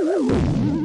Woo!